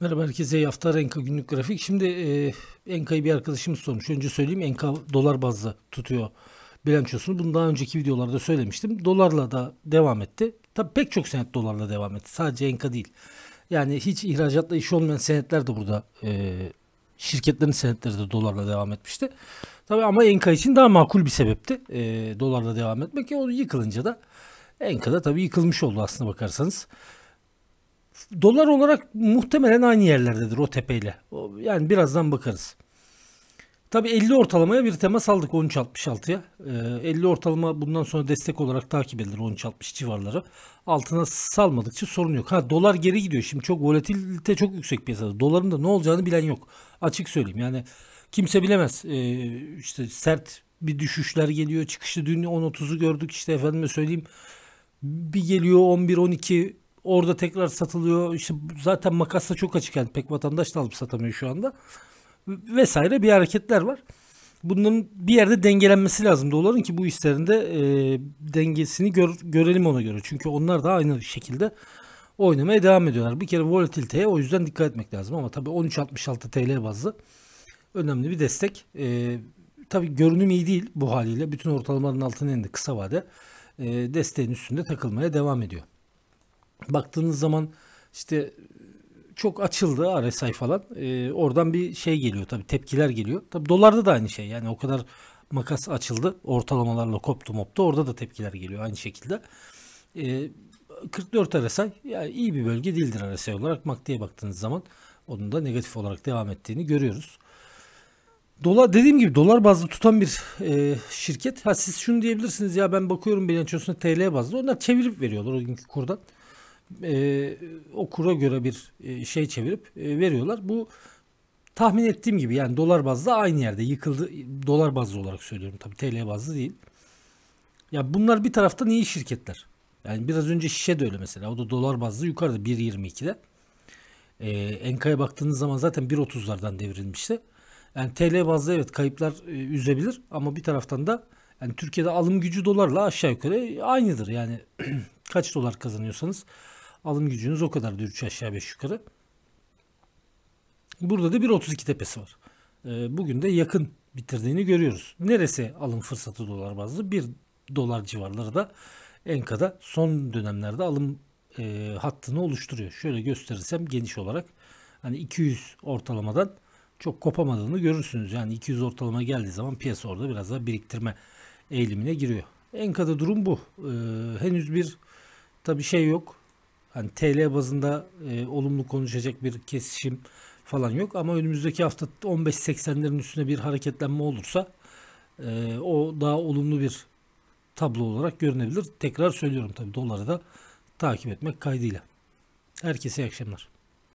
Merhaba herkese iyi haftalar Enka günlük grafik. Şimdi e, Enka'yı bir arkadaşımız sormuş. Önce söyleyeyim Enka dolar bazlı tutuyor bilançosunu. Bunu daha önceki videolarda söylemiştim. Dolarla da devam etti. Tabi pek çok senet dolarla devam etti. Sadece Enka değil. Yani hiç ihracatla iş olmayan senetler de burada e, şirketlerin senetleri de dolarla devam etmişti. Tabi ama Enka için daha makul bir sebepti e, dolarla devam etmek. O yıkılınca da Enka'da tabi yıkılmış oldu aslında bakarsanız. Dolar olarak muhtemelen aynı yerlerdedir o tepeyle. Yani birazdan bakarız. Tabi 50 ortalamaya bir temas aldık 13.66'ya. Ee, 50 ortalama bundan sonra destek olarak takip edilir 13.60 civarları. Altına salmadıkça sorun yok. Ha dolar geri gidiyor. Şimdi çok volatilite çok yüksek piyasada. Doların da ne olacağını bilen yok. Açık söyleyeyim. Yani kimse bilemez. Ee, işte sert bir düşüşler geliyor. Çıkışta dün 10.30'u gördük. İşte efendime söyleyeyim bir geliyor 11 12 Orada tekrar satılıyor. İşte zaten makas da çok açık yani pek vatandaş da alıp satamıyor şu anda. Vesaire bir hareketler var. Bunların bir yerde dengelenmesi lazım doların ki bu işlerinde e, dengesini gör, görelim ona göre. Çünkü onlar da aynı şekilde oynamaya devam ediyorlar. Bir kere volatiliteye o yüzden dikkat etmek lazım ama tabii 13.66 TL bazlı önemli bir destek. E, tabii görünüm iyi değil bu haliyle. Bütün ortalamaların altına indi kısa vade. E, desteğin üstünde takılmaya devam ediyor baktığınız zaman işte çok açıldı RSI falan. E, oradan bir şey geliyor tabii tepkiler geliyor. Tabii dolarda da aynı şey. Yani o kadar makas açıldı. Ortalamalarla koptu moptu. Orada da tepkiler geliyor aynı şekilde. E, 44 RSI yani iyi bir bölge değildir RSI olarak. MACD'ye baktığınız zaman onun da negatif olarak devam ettiğini görüyoruz. Dolar dediğim gibi dolar bazlı tutan bir e, şirket. Ha siz şunu diyebilirsiniz ya ben bakıyorum bilançosuna TL bazlı. Onlar çevirip veriyorlar o günkü kurdan e, o kura göre bir e, şey çevirip e, veriyorlar. Bu tahmin ettiğim gibi yani dolar bazlı aynı yerde yıkıldı. Dolar bazlı olarak söylüyorum tabii TL bazlı değil. Ya bunlar bir taraftan iyi şirketler. Yani biraz önce şişe de öyle mesela. O da dolar bazlı yukarıda 1.22'de. E, Enka'ya baktığınız zaman zaten 1.30'lardan devrilmişti. Yani TL bazlı evet kayıplar e, üzebilir ama bir taraftan da yani Türkiye'de alım gücü dolarla aşağı yukarı aynıdır. Yani kaç dolar kazanıyorsanız Alım gücünüz o kadar 3 aşağı 5 yukarı. Burada da 1.32 tepesi var. Ee, bugün de yakın bitirdiğini görüyoruz. Neresi alım fırsatı dolar bazlı? 1 dolar civarları da Enka'da son dönemlerde alım e, hattını oluşturuyor. Şöyle gösterirsem geniş olarak hani 200 ortalamadan çok kopamadığını görürsünüz. Yani 200 ortalama geldiği zaman piyasa orada biraz daha biriktirme eğilimine giriyor. Enka'da durum bu. Ee, henüz bir tabi şey yok hani TL bazında e, olumlu konuşacak bir kesişim falan yok ama önümüzdeki hafta 15.80'lerin üstüne bir hareketlenme olursa e, o daha olumlu bir tablo olarak görünebilir. Tekrar söylüyorum tabii doları da takip etmek kaydıyla. Herkese iyi akşamlar.